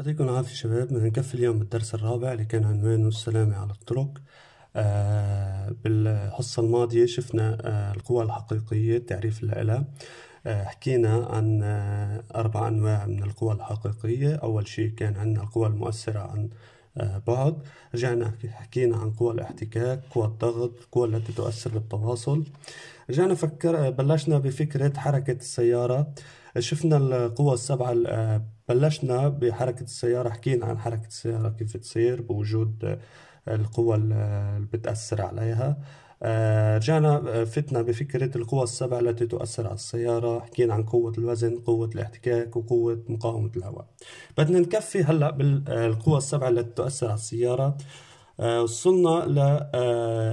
يعطيكم العافية شباب نكفي اليوم بالدرس الرابع اللي كان عنوانه السلامة على الطرق. آه بالحصة الماضية شفنا آه القوى الحقيقية تعريف لها آه حكينا عن آه أربع أنواع من القوى الحقيقية. أول شيء كان عندنا القوى المؤثرة عن بعد رجعنا حكينا عن قوى الاحتكاك قوى الضغط القوى التي تؤثر بالتواصل. رجعنا فكر بلشنا بفكرة حركة السيارة. شفنا القوى السبعة بلشنا بحركة السيارة حكينا عن حركة السيارة كيف تصير بوجود القوى اللي بتأثر عليها. رجعنا فتنا بفكرة القوى السبع التي تؤثر على السيارة حكينا عن قوة الوزن قوة الاحتكاك وقوة مقاومة الهواء. بدنا نكفي هلأ بالقوى السبع التي تؤثر على السيارة وصلنا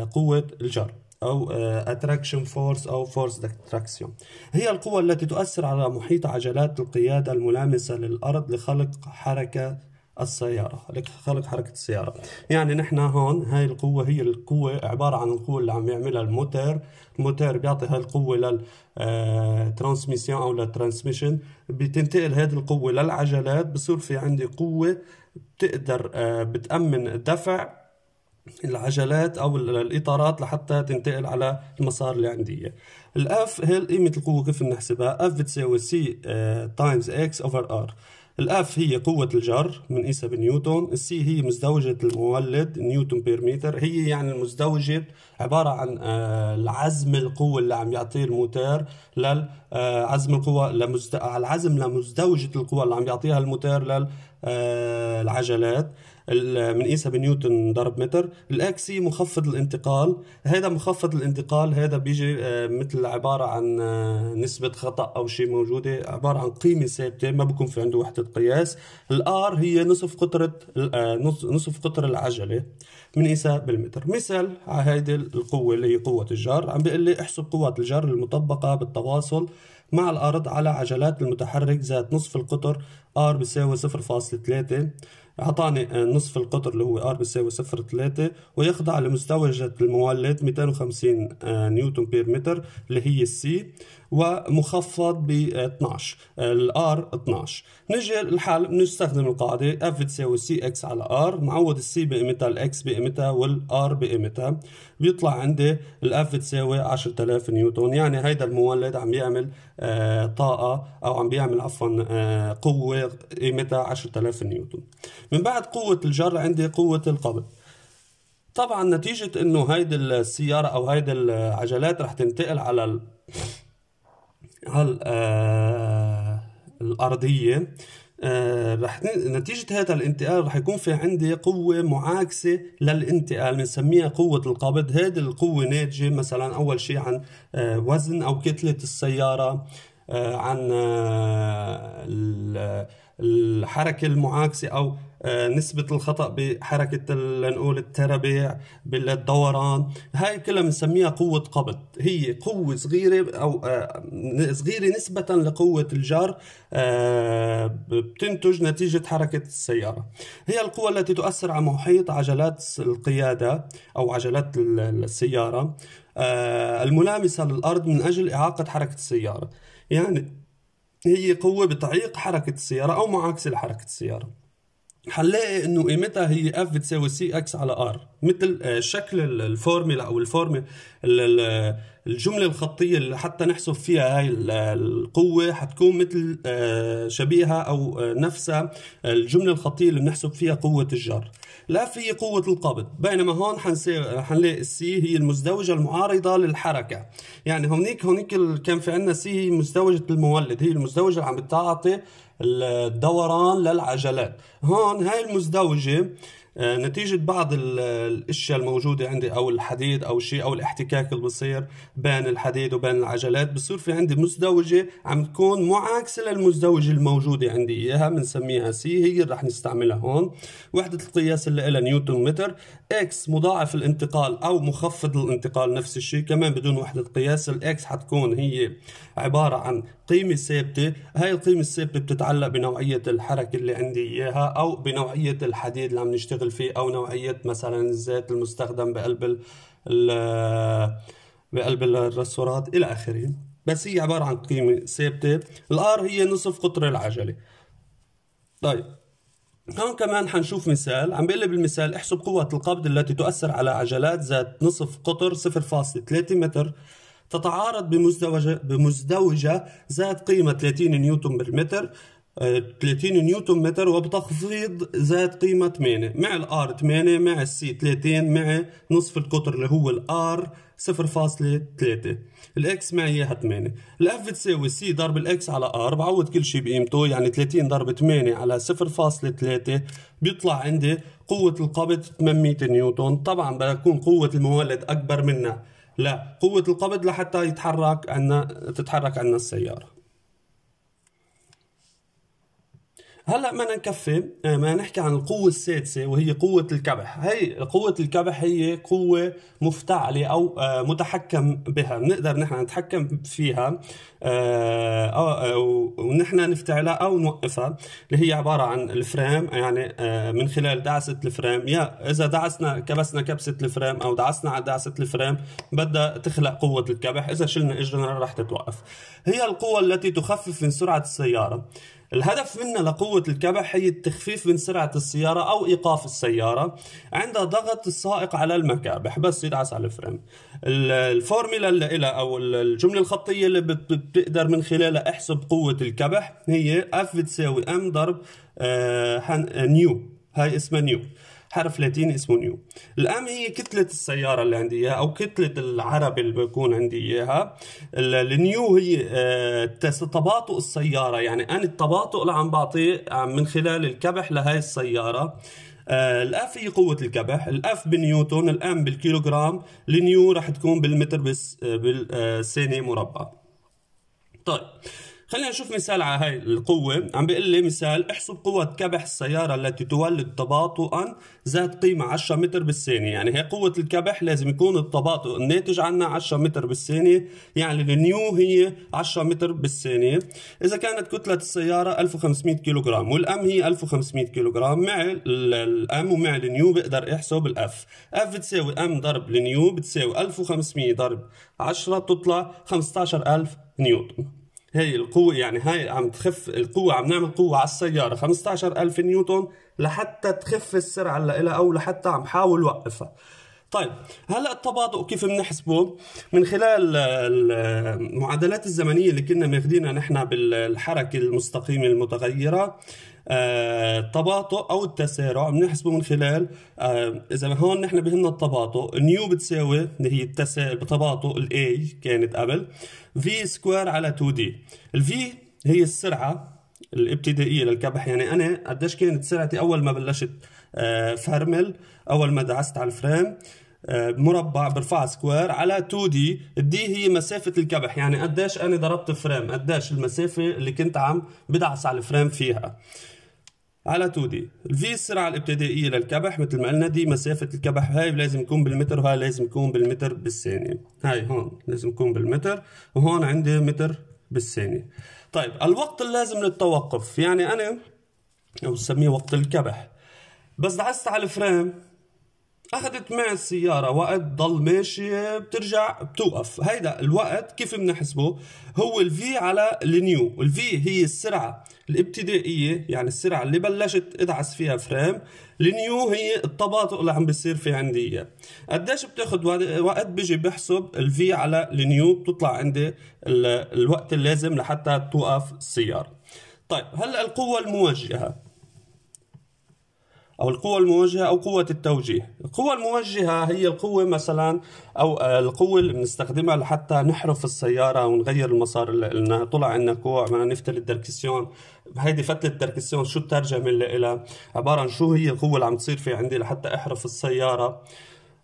لقوة الجر أو attraction force أو force attraction هي القوة التي تؤثر على محيط عجلات القيادة الملامسة للأرض لخلق حركة السيارة لخلق حركة السيارة. يعني نحن هون هاي القوة هي القوة عبارة عن القوة اللي عم يعملها الموتور. الموتور بيعطي هاي القوة لل transmission أو لل transmission بتنتقل هذه القوة للعجلات. بصير في عندي قوة بتقدر بتأمن دفع العجلات أو الإطارات لحتى تنتقل على المسار اللي عندي ال F هي قيمة القوة كيف بنحسبها F بتساوي C times X over R ال F هي قوة الجر بنقيسها بنيوتن، ال C هي مزدوجة المولد نيوتن per متر، هي يعني المزدوجة عبارة عن آه العزم القوة اللي عم يعطيه الموتور للعزم آه القوة لمزد... العزم لمزدوجة القوة اللي عم يعطيها الموتور للعجلات، آه بنقيسها بنيوتن ضرب متر. ال X هي مخفض الانتقال. هذا مخفض الانتقال هذا بيجي آه، مثل عبارة عن آه، نسبة خطأ أو شيء موجودة. عبارة عن قيمة ثابتة ما بكون في عنده وحدة قياس. ال R هي نصف قطرة آه، نصف قطر العجلة بنقيسها بالمتر. مثال على هيدي القوة اللي هي قوة الجر عم بيقول لي احسب قوة الجر المطبقة بالتواصل مع الأرض على عجلات المتحرك ذات نصف القطر. R بيساوي 0.3 أعطاني نصف القطر اللي هو R بيساوي 0.3 ويخضع لمزدوجة المولد 250 نيوتن per متر اللي هي ال C ومخفض ب 12 ال R 12 نجي الحل بنستخدم القاعدة F بتساوي C X على R معوض ال C بقيمتها ال X بقيمتها وال R بقيمتها. بيطلع عندي الاف بتساوي 10000 نيوتن يعني هيدا المولد عم يعمل آه طاقة أو عم بيعمل عفوا آه قوة قيمتها 10000 نيوتن. من بعد قوة الجر عندي قوة القبض. طبعا نتيجة إنه هيدي السيارة أو هيدي العجلات رح تنتقل على ال... على آه الأرضية. آه رح نتيجة هذا الانتقال رح يكون في عندي قوة معاكسة للانتقال. بنسميها قوة القبض. هذه القوة ناتجة مثلا أول شيء عن آه وزن أو كتلة السيارة عن الحركة المعاكسة أو نسبة الخطأ بحركة لنقول التربيع بالدوران. هاي كلها بنسميها قوة قبض. هي قوة صغيرة أو آه، صغيرة نسبة لقوة الجر آه، بتنتج نتيجة حركة السيارة. هي القوة التي تؤثر على محيط عجلات القيادة أو عجلات السيارة. الملامسة للأرض من أجل إعاقة حركة السيارة. يعني هي قوة بتعيق حركة السيارة أو معاكسة لحركة السيارة. حنلاقي إنه قيمتها هي F بتساوي C X على R مثل آه، شكل الفورميلا أو الفورمي الجملة الخطية اللي حتى نحسب فيها هاي القوة حتكون مثل آه، شبيهة أو آه، نفسها. الجملة الخطية اللي بنحسب فيها قوة الجر. ال F هي قوة القبض. بينما هون حنلاقي ال C هي المزدوجة المعارضة للحركة. يعني هونيك هونيك كان في عندنا C هي مزدوجة المولد هي المزدوجة اللي عم بتعطي الدوران للعجلات. هون هاي المزدوجة آه، نتيجة بعض الأشياء الموجودة عندي أو الحديد أو شيء أو الاحتكاك اللي بصير بين الحديد وبين العجلات. بصير في عندي مزدوجة عم تكون معاكسة للمزدوجة الموجودة عندي إياها بنسميها C هي اللي رح نستعملها هون. وحدة القياس اللي لها نيوتن متر. X مضاعف الانتقال أو مخفض الانتقال نفس الشيء. كمان بدون وحدة قياس ال X حتكون هي عبارة عن قيمة ثابتة. هاي القيمة الثابتة بتتعلق بنوعية الحركة اللي عندي إياها أو بنوعية الحديد اللي عم نشتغل فيه أو نوعية مثلا الزيت المستخدم بقلب ال بقلب الرسورات إلى آخره. بس هي عبارة عن قيمة ثابتة. ال R هي نصف قطر العجلة. طيب هون كمان حنشوف مثال. عم بيقول بالمثال احسب قوة القبض التي تؤثر على عجلات ذات نصف قطر 0.3 متر. تتعارض بمزدوجة بمزدوجة ذات قيمة 30 نيوتن بالمتر 30 نيوتن متر وبتخفيض ذات قيمة 8 مع ال R 8 مع ال C 30 مع نصف القطر اللي هو ال R 0.3 ال X معي إياها 8 ال F بتساوي C ضرب ال X على R بعوض كل شيء بقيمته يعني 30 ضرب 8 على 0.3 بيطلع عندي قوة القبض 800 نيوتن. طبعا بكون قوة المولد أكبر منها. لا قوة القبض لحتى يتحرك عنا تتحرك عنا السيارة. هلا بدنا نكفي آه، ما نحكي عن القوة السادسة وهي قوة الكبح. هي قوة الكبح هي قوة مفتعلة أو آه، متحكم بها. بنقدر نحن نتحكم فيها آه، ونحن نفتعلها أو نوقفها اللي هي عبارة عن الفريم. يعني من خلال دعسة الفريم يا إذا دعسنا كبسنا كبسة الفريم أو دعسنا على دعسة الفريم بدها تخلق قوة الكبح. إذا شلنا إجرنا رح تتوقف. هي القوة التي تخفف من سرعة السيارة. الهدف منا لقوة الكبح هي التخفيف من سرعة السيارة أو إيقاف السيارة عند ضغط السائق على المكابح. بس يدعس على الفريم الفورميلا اللي لها أو الجملة الخطية اللي بتقدر من خلالها احسب قوة الكبح هي F بتساوي M ضرب آه نيو. هاي اسمها نيو. حرف لاتيني اسمه نيو. ال M هي كتلة السيارة اللي عندي إياها أو كتلة العربة اللي بكون عندي إياها. النيو هي آه، تباطؤ السيارة. يعني أنا التباطؤ اللي عم بعطيه من خلال الكبح لهي السيارة. آه، ال F هي قوة الكبح. ال F بنيوتن ال M بالكيلوغرام. النيو رح تكون بالمتر بس آه، بالثانية مربع. طيب. خلينا نشوف مثال على هاي القوة. عم بيقول لي مثال احسب قوة كبح السيارة التي تولد تباطؤا ذات قيمة 10 متر بالثانية. يعني هي قوة الكبح لازم يكون التباطؤ الناتج عنها 10 متر بالثانية. يعني النيو هي 10 متر بالثانية. إذا كانت كتلة السيارة 1500 كيلوغرام وال M هي 1500 كيلوغرام مع ال M ومع النيو بقدر احسب ال F أف بتساوي أم ضرب النيو بتساوي 1500 ضرب 10 بتطلع 15000 نيوتن. هي القوة يعني هاي عم تخف القوة عم نعمل قوة على السيارة. 15000 نيوتن لحتى تخف السرعة اللي لها أو لحتى عم حاول وقفها طيب هلأ التباطؤ كيف بنحسبه؟ من خلال المعادلات الزمنية اللي كنا ماخذينها نحن بالحركة المستقيمة المتغيرة التباطؤ آه، أو التسارع بنحسبه من خلال آه، إذا هون نحن بهمنا التباطؤ نيو بتساوي اللي هي التباطؤ ال A كانت قبل V square على 2 D ال V هي السرعة الابتدائية للكبح. يعني أنا قديش كانت سرعتي أول ما بلشت آه، فرمل أول ما دعست على الفريم مربع برفع square على 2 D ال D هي مسافة الكبح. يعني قديش أنا ضربت فريم قديش المسافة اللي كنت عم بدعس على الفريم فيها. على 2 D ال V السرعة الابتدائية للكبح مثل ما قلنا D مسافة الكبح. هاي لازم يكون بالمتر وهاي لازم يكون بالمتر بالثانية. هاي هون لازم يكون بالمتر وهون عندي متر بالثانية. طيب الوقت اللازم للتوقف. يعني أنا أو بسميه وقت الكبح. بس دعست على الفريم أخذت معي السيارة وقت ضل ماشية بترجع بتوقف. هيدا الوقت كيف بنحسبه؟ هو ال V على ال nu ال V هي السرعة الابتدائية يعني السرعة اللي بلشت ادعس فيها frein. ال nu هي التباطؤ اللي عم بيصير في عندي إياه. قديش بتاخد وقت بيجي بحسب ال V على ال nu بتطلع عندي الوقت اللازم لحتى توقف السيارة. طيب هلأ القوة الموجهة. أو القوة الموجهة أو قوة التوجيه. القوة الموجهة هي القوة مثلا أو القوة اللي بنستخدمها لحتى نحرف السيارة ونغير المسار اللي طلع عنا كوع بدنا نفتل الدركسيون. هيدي فتلة الدركسيون شو الترجمة اللي لها عبارة عن شو هي القوة اللي عم تصير في عندي لحتى أحرف السيارة؟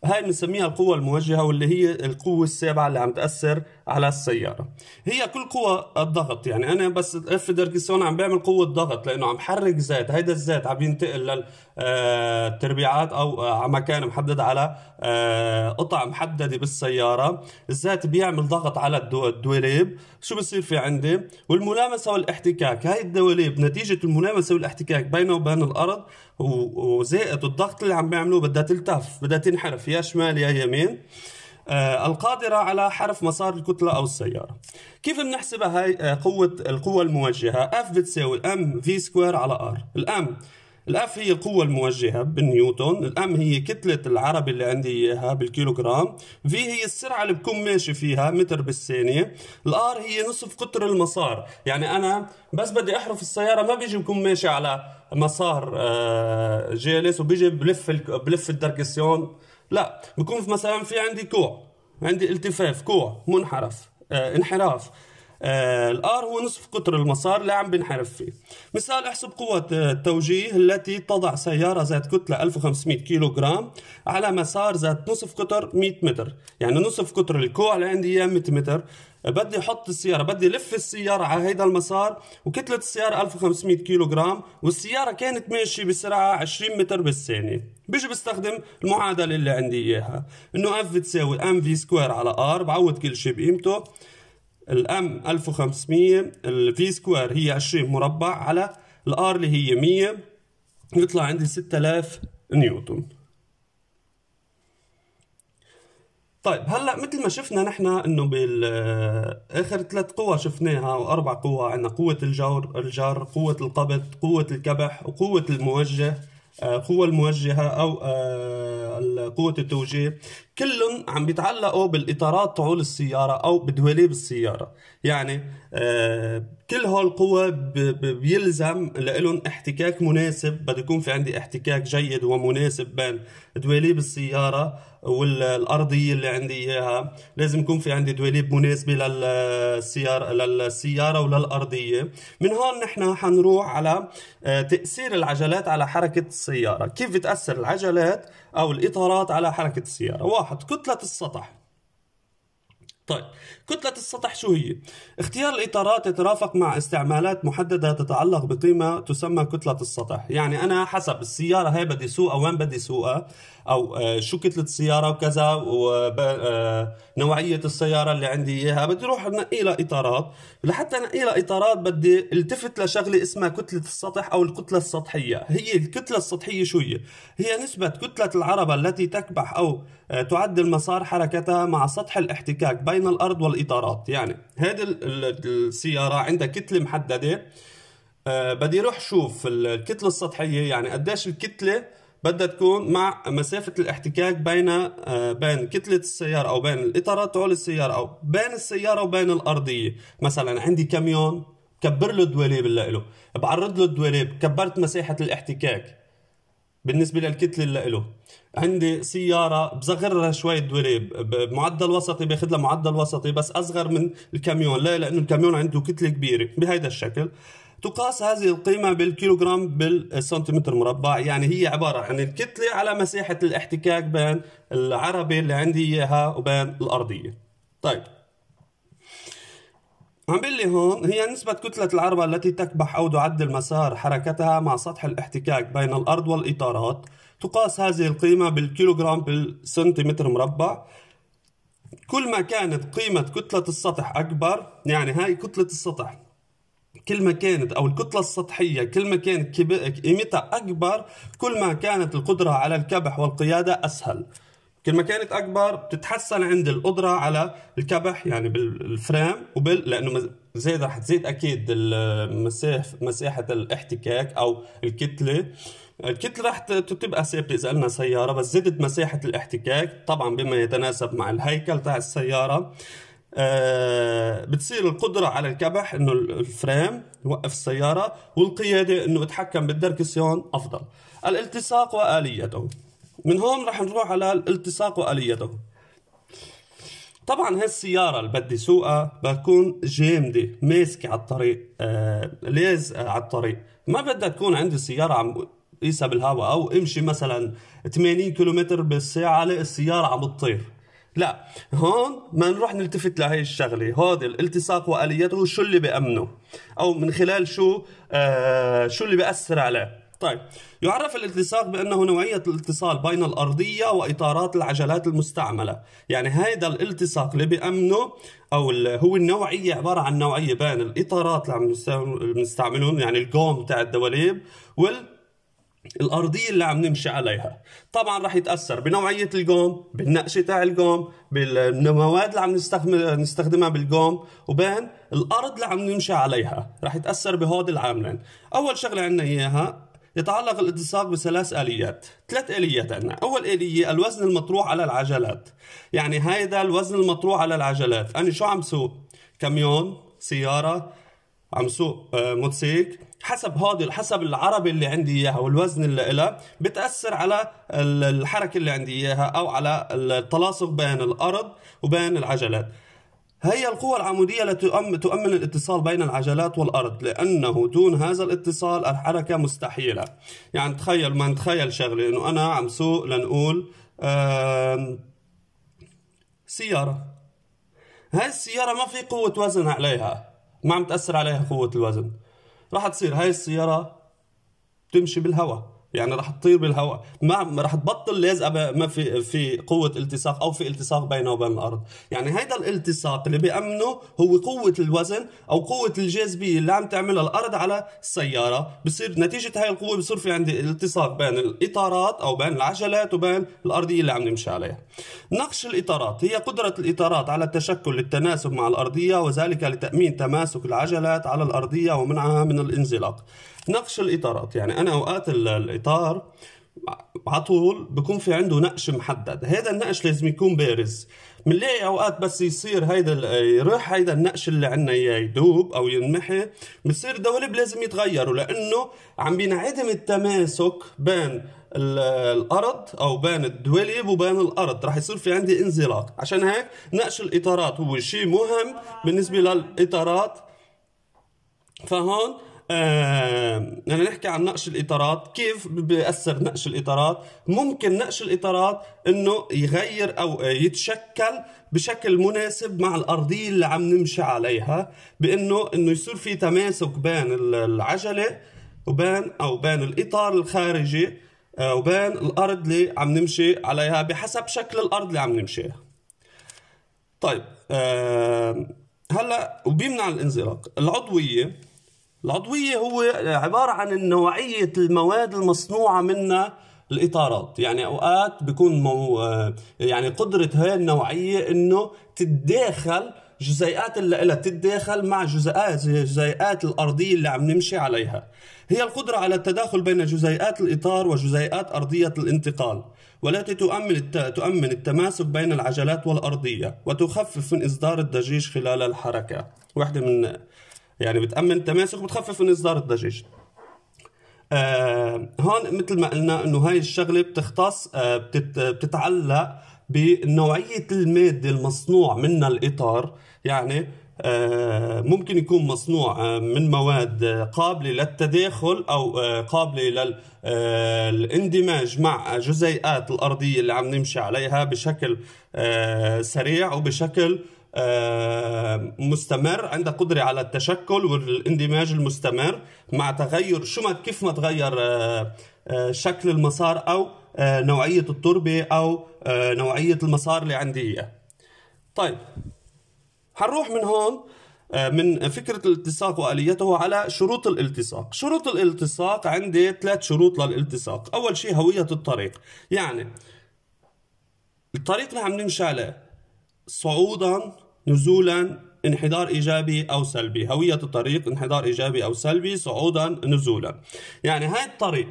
هاي بنسميها القوة الموجهة واللي هي القوة السابعة اللي عم تأثر على السيارة. هي كل قوة الضغط يعني. أنا بس لف دركسيون عم بعمل قوة ضغط لأنه عم حرك زيت. هيدا الزيت عم ينتقل للتربيعات أو على مكان محدد على آه، قطع محددة بالسيارة. الزيت بيعمل ضغط على الدواليب. شو بصير في عندي؟ والملامسة والإحتكاك. هاي الدواليب نتيجة الملامسة والإحتكاك بينه وبين الأرض وزائد الضغط اللي عم بيعملوه بدها تلتف بدها تنحرف يا شمال يا يمين. آه القادرة على حرف مسار الكتلة أو السيارة. كيف بنحسبها هاي؟ آه قوة القوة الموجهة؟ F بتساوي M V square على R. ال M ال F هي القوة الموجهة بالنيوتن. ال M هي كتلة العربة اللي عندي إياها بالكيلوغرام. V هي السرعة اللي بكون ماشي فيها متر بالثانية. ال R هي نصف قطر المسار. يعني أنا بس بدي أحرف السيارة ما بيجي بكون ماشي على مسار آه، جالس وبيجي بلف بلف الدركسيون. لا بكون مثلا في عندي كوع عندي التفاف كوع منحرف آه انحراف. آه ال R هو نصف قطر المسار اللي عم بنحرف فيه. مثال احسب قوة التوجيه التي تضع سيارة ذات كتلة 1500 كيلو جرام على مسار ذات نصف قطر 100 متر. يعني نصف قطر الكوع اللي عندي إياه 100 متر. بدي أحط السيارة بدي لف السيارة على هيدا المسار وكتلة السيارة 1500 كيلو جرام والسيارة كانت ماشية بسرعة 20 متر بالثانية. بيجي بستخدم المعادلة اللي عندي إياها. إنه F بتساوي M V square على R بعوض كل شيء بقيمته. ال M 1500 ال V square هي 20 مربع على ال R اللي هي 100 يطلع عندي 6000 نيوتن. طيب هلأ مثل ما شفنا نحن إنه بالاخر ثلاث قوى شفناها واربع قوى عندنا قوة الجر الجار قوة القبض قوة الكبح وقوة الموجه. القوة آه، الموجهة أو آه، قوة التوجيه. كلهم عم بيتعلقوا بالإطارات تعول السيارة أو بدواليب السيارة. يعني آه، كل هول القوى بيلزم لهم احتكاك مناسب بده يكون في عندي احتكاك جيد ومناسب بين دواليب السيارة والأرضية اللي عندي إياها. لازم يكون في عندي دواليب مناسبة للسياره للسيارة وللأرضية. من هون نحن حنروح على آه، تأثير العجلات على حركة السيارة. كيف بتأثر العجلات أو الإطارات على حركة السيارة؟ واحد كتلة السطح. طيب كتلة السطح شو هي؟ اختيار الإطارات يترافق مع استعمالات محددة تتعلق بقيمة تسمى كتلة السطح يعني أنا حسب السيارة هاي بدي سوقها وين بدي سوقها أو آه، شو كتلة السيارة وكذا ونوعيه آه، السيارة اللي عندي إياها. بدي أروح أنقي لها إطارات. لحتى أنقي لها إطارات بدي التفت لشغلة اسمها كتله السطح أو الكتلة السطحية. هي الكتلة السطحية شو هي هي نسبة كتلة العربة التي تكبح أو آه، تعدل مسار حركتها مع سطح الاحتكاك. بين الأرض والإطارات. يعني هذه السيارة عندها كتلة محددة. بدي أروح شوف الكتلة السطحية. يعني قديش الكتلة بدها تكون مع مسافة الاحتكاك بين آه، بين كتلة السيارة أو بين الإطارات تبع السيارة أو بين السيارة وبين الأرضية. مثلا عندي كاميون كبر له الدواليب اللي له. بعرض له الدواليب كبرت مساحة الاحتكاك. بالنسبة للكتلة اللي له. عندي سيارة بصغرها شوي الدواليب بمعدل وسطي باخذ لها معدل وسطي بس أصغر من الكاميون. لا لأنه الكاميون عنده كتلة كبيرة بهذا الشكل. تقاس هذه القيمة بالكيلوغرام بالسنتيمتر مربع. يعني هي عبارة عن الكتلة على مساحة الاحتكاك بين العربة اللي عندي إياها وبين الأرضية. طيب. عم بيقول لي هون هي نسبة كتلة العربة التي تكبح أو تعدل مسار حركتها مع سطح الاحتكاك بين الأرض والإطارات. تقاس هذه القيمة بالكيلوغرام بالسنتيمتر مربع. كل ما كانت قيمة كتلة السطح أكبر يعني هاي كتلة السطح كل ما كانت أو الكتلة السطحية كل ما كانت قيمتها أكبر كل ما كانت القدرة على الكبح والقيادة أسهل. كل ما كانت أكبر بتتحسن عند القدرة على الكبح يعني بال frein وبال لأنه زيد رح تزيد أكيد مساحة الاحتكاك أو الكتلة. الكتلة رح تبقى ثابتة إذا قلنا سيارة بس زدت مساحة الاحتكاك طبعا بما يتناسب مع الهيكل تاع السيارة. آه، بتصير القدرة على الكبح إنه الفريم يوقف السيارة والقيادة إنه اتحكم بالدركسيون أفضل. الالتصاق وآليته. من هون رح نروح على الالتصاق وآليته. طبعا هاي السيارة اللي بدي سوقها بكون جامدة ماسكة على الطريق آه لازقة على الطريق. ما بدها تكون عندي سيارة عم قيسها بالهواء أو امشي مثلا 80 كيلومتر بالساعة الاقي السيارة عم تطير. لا هون ما نروح نلتفت لهي الشغلة. هذا الالتصاق وآليته شو اللي بأمنه؟ أو من خلال شو؟ آه شو اللي بياثر عليه؟ طيب. يعرف الالتصاق بأنه نوعية الاتصال بين الأرضية وإطارات العجلات المستعملة. يعني هذا الالتصاق اللي بأمنه أو هو النوعية عبارة عن نوعية بين الإطارات اللي عم نستعملهم يعني القوم تاع الدواليب وال الأرضية اللي عم نمشي عليها. طبعا رح يتأثر بنوعية القوم بالنقشة تاع القوم بالمواد اللي عم نستخدمها بالقوم وبين الأرض اللي عم نمشي عليها. رح يتأثر بهود العاملين. أول شغلة عندنا إياها يتعلق الالتصاق بثلاث آليات. ثلاث آليات عندنا. أول آلية الوزن المطروح على العجلات. يعني هيدا الوزن المطروح على العجلات. أنا شو عم سوق؟ كاميون سيارة عم سوق آه، موتوسيك حسب هذا حسب العربة اللي عندي إياها والوزن اللي لها بتأثر على الحركة اللي عندي إياها أو على التلاصق بين الأرض وبين العجلات. هي القوة العمودية التي تؤمن الاتصال بين العجلات والأرض لأنه دون هذا الاتصال الحركة مستحيلة. يعني تخيل ما نتخيل شغلة إنه أنا عم سوق لنقول سيارة. هاي السيارة ما في قوة وزن عليها. ما عم تأثر عليها قوة الوزن. راح تصير هاي السيارة تمشي بالهواء. يعني راح تطير بالهواء. ما راح تبطل لازقه ما في في قوة التصاق أو في التصاق بينه وبين الأرض. يعني هيدا الالتصاق اللي بيأمنه هو قوة الوزن أو قوة الجاذبيه اللي عم تعملها الأرض على السياره بصير نتيجة هاي القوة بصير في عندي التصاق بين الإطارات أو بين العجلات وبين الأرضية اللي عم نمشي عليها. نقش الإطارات هي قدرة الإطارات على التشكل للتناسب مع الأرضية وذلك لتأمين تماسك العجلات على الأرضية ومنعها من الانزلاق. نقش الإطارات. يعني أنا أوقات الإطار على طول بكون في عنده نقش محدد. هذا النقش لازم يكون بارز. بنلاقي أوقات بس يصير هيدا يروح هيدا النقش اللي عنا إياه يدوب أو ينمحي بصير الدواليب لازم يتغيروا لأنه عم بينعدم التماسك بين الأرض أو بين الدواليب وبين الأرض. رح يصير في عندي انزلاق. عشان هيك نقش الإطارات هو شيء مهم بالنسبة للإطارات. فهون آه يعني نحكي عن نقش الإطارات كيف بيأثر نقش الإطارات؟ ممكن نقش الإطارات إنه يغير أو يتشكل بشكل مناسب مع الأرضية اللي عم نمشي عليها بإنه إنه يصير في تماسك بين العجلة وبين أو بين الإطار الخارجي آه، وبين الأرض اللي عم نمشي عليها بحسب شكل الأرض اللي عم نمشيها. طيب آه هلأ وبيمنع الانزلاق. العضوية العضوية هو عبارة عن نوعية المواد المصنوعة منها الإطارات. يعني أوقات بيكون مو يعني قدرة هاي النوعية إنه تتداخل جزيئات اللي لها تتداخل مع جزيئات جزيئات الأرضية اللي عم نمشي عليها. هي القدرة على التداخل بين جزيئات الإطار وجزيئات أرضية الانتقال. والتي تؤمن تؤمن التماسك بين العجلات والأرضية وتخفف من إصدار الضجيج خلال الحركة. واحدة من يعني بتأمن التماسك وبتخفف من إصدار الضجيج آه هون مثل ما قلنا إنه هاي الشغلة بتختص آه بتتعلق بنوعية المادة المصنوع منها الإطار. يعني آه ممكن يكون مصنوع من مواد قابلة للتداخل أو قابلة للاندماج مع جزيئات الأرضية اللي عم نمشي عليها بشكل سريع وبشكل مستمر عندها قدرة على التشكل والاندماج المستمر مع تغير شو ما كيف ما تغير آه، آه، شكل المسار أو نوعية التربة أو نوعية المسار اللي عندي إياه. طيب حنروح من هون من فكرة الالتصاق وآليته على شروط الالتصاق شروط الالتصاق عندي ثلاث شروط للالتصاق أول شيء هوية الطريق. يعني الطريق اللي عم نمشي عليه صعودا نزولا انحدار إيجابي أو سلبي. هوية الطريق انحدار إيجابي أو سلبي صعودا نزولا. يعني هاي الطريق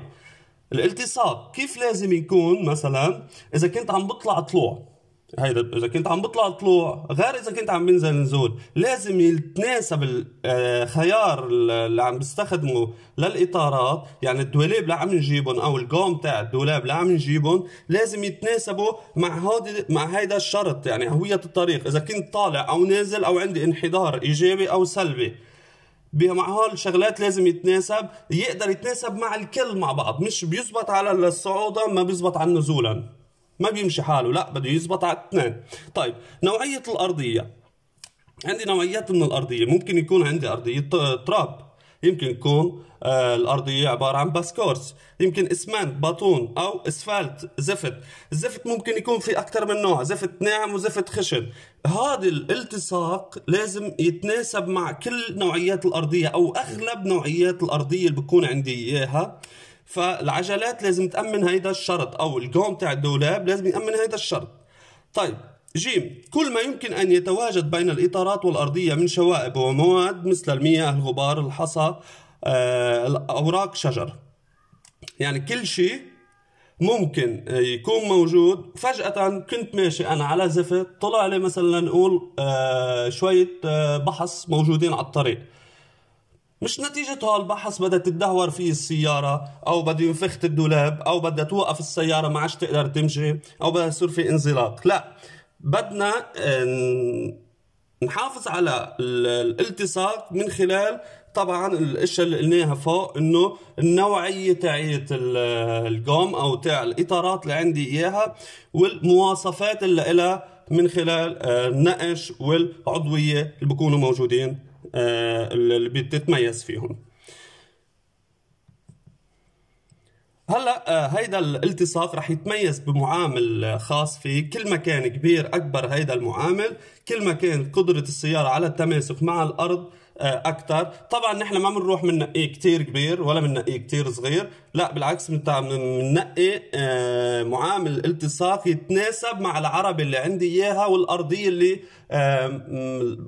الالتصاق كيف لازم يكون؟ مثلا إذا كنت عم بطلع طلوع هيدا إذا كنت عم بطلع طلوع غير إذا كنت عم بنزل نزول لازم يتناسب الخيار آه، اللي عم بستخدمه للإطارات. يعني الدولاب اللي عم نجيبهم أو الجوم تاع الدولاب اللي عم نجيبهم لازم يتناسبوا مع هودي مع هيدا الشرط. يعني هوية الطريق. إذا كنت طالع أو نازل أو عندي انحدار إيجابي أو سلبي مع هول الشغلات لازم يتناسب يقدر يتناسب مع الكل مع بعض. مش بيزبط على الصعودا ما بيزبط على النزولا ما بيمشي حاله لا بده يزبط على اثنين. طيب نوعية الأرضية. عندي نوعيات من الأرضية. ممكن يكون عندي أرضية تراب. يمكن يكون آه الأرضية عبارة عن باسكورس. يمكن إسمنت باطون أو إسفلت زفت. الزفت ممكن يكون في أكثر من نوع زفت ناعم وزفت خشن. هذا الالتصاق لازم يتناسب مع كل نوعيات الأرضية أو أغلب نوعيات الأرضية اللي بكون عندي إياها. فالعجلات لازم تأمن هيدا الشرط أو الجوم تاع الدولاب لازم يأمن هيدا الشرط. طيب جيم كل ما يمكن أن يتواجد بين الإطارات والأرضية من شوائب ومواد مثل المياه الغبار الحصى آه، أوراق شجر. يعني كل شيء ممكن يكون موجود. فجأة كنت ماشي أنا على زفت طلع لي مثلا نقول آه شوية آه بحص موجودين على الطريق. مش نتيجة هالبحث بدها تدهور فيه السيارة أو بده ينفخت الدولاب أو بدها توقف السيارة ما عادش تقدر تمشي أو بدها يصير في انزلاق. لا بدنا نحافظ على الالتصاق من خلال طبعا الأشياء اللي قلناها فوق إنه النوعية تاعية القوم أو تاع الإطارات اللي عندي إياها والمواصفات اللي لها من خلال النقش والعضوية اللي بيكونوا موجودين. اللي بتتميز فيهم. هلا آه، هيدا الالتصاق رح يتميز بمعامل خاص فيه كل ما كان كبير أكبر هيدا المعامل. كل ما كان قدرة السيارة على التماسك مع الأرض آه، أكثر طبعا نحن ما بنروح بننقيه كثير كبير ولا بننقيه كثير صغير. لا بالعكس بننقي آه، معامل التصاق يتناسب مع العربه اللي عندي إياها والأرضية اللي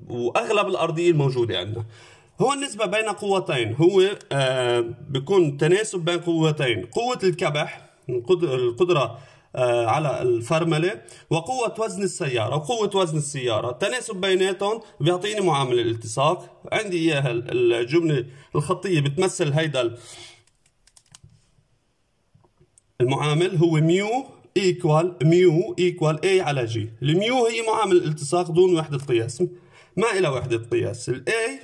وأغلب الأرضية الموجودة عندنا. هو النسبة بين قوتين. هو آه بيكون تناسب بين قوتين. قوة الكبح القدرة آه على الفرملة وقوة وزن السيارة. وقوة وزن السيارة التناسب بيناتهم. بيعطيني معامل الالتصاق. عندي إياها الجملة الخطية بتمثل هيدا المعامل. هو mu equal mu equal a على g ال mu هي معامل الالتصاق دون وحدة قياس. ما إلى وحدة قياس. ال a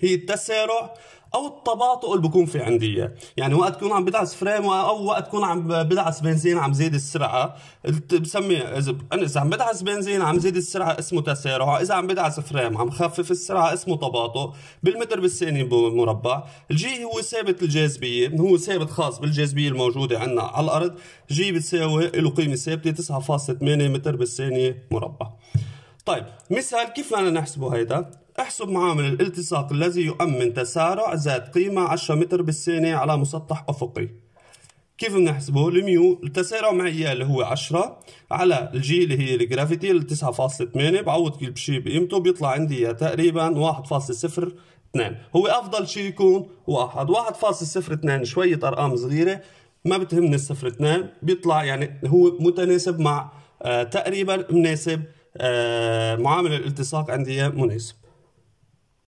هي التسارع أو التباطؤ اللي بكون في عندي إياه. يعني وقت تكون عم بدعس frein أو وقت تكون عم بدعس بنزين عم زيد السرعة بسمي إذا أنا إذا عم بدعس بنزين عم زيد السرعة اسمه تسارع إذا عم بدعس frein عم خفف السرعة اسمه تباطؤ. بالمتر بالثانية مربع. الجي هو ثابت الجاذبية هو ثابت خاص بالجاذبية الموجودة عندنا على الأرض. جي بتساوي له قيمة ثابتة 9.8 متر بالثانية مربع. طيب مثال كيف بدنا نحسبه هيدا؟ احسب معامل الالتصاق الذي يؤمن تسارع ذات قيمة 10 متر بالثانية على مسطح أفقي. كيف بنحسبه؟ ال mu التسارع معي اللي هو 10 على ال g اللي هي ال gravity ال 9.8 بعوض كل شيء بقيمته بيطلع عندي تقريبا 1.02 هو أفضل شيء يكون 1 1.02 شوية أرقام صغيرة ما بتهمني الصفر 2 بيطلع يعني هو متناسب مع آه تقريبا مناسب آه معامل الالتصاق عندي مناسب.